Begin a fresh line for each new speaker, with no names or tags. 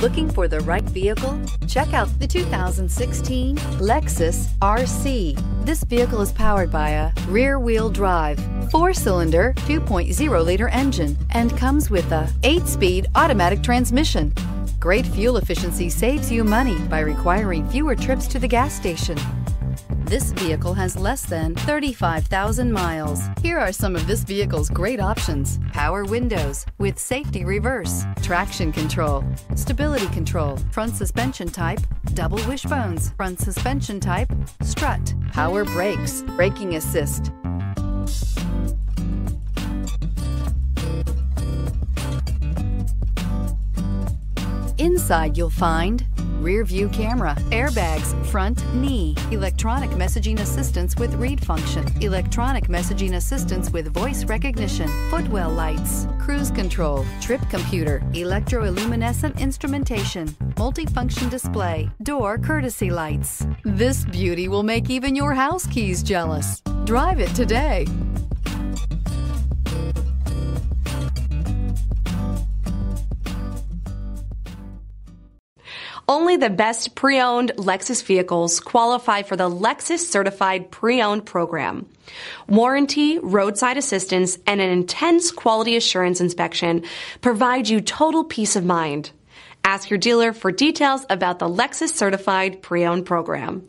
Looking for the right vehicle? Check out the 2016 Lexus RC. This vehicle is powered by a rear-wheel drive, four-cylinder, 2.0-liter engine, and comes with a eight-speed automatic transmission. Great fuel efficiency saves you money by requiring fewer trips to the gas station. This vehicle has less than 35,000 miles. Here are some of this vehicle's great options. Power windows with safety reverse, traction control, stability control, front suspension type, double wishbones, front suspension type, strut, power brakes, braking assist. Inside you'll find rear view camera, airbags, front knee, electronic messaging assistance with read function, electronic messaging assistance with voice recognition, footwell lights, cruise control, trip computer, electroluminescent instrumentation, multifunction display, door courtesy lights. This beauty will make even your house keys jealous. Drive it today.
Only the best pre-owned Lexus vehicles qualify for the Lexus Certified Pre-Owned program. Warranty, roadside assistance, and an intense quality assurance inspection provide you total peace of mind. Ask your dealer for details about the Lexus Certified Pre-Owned program.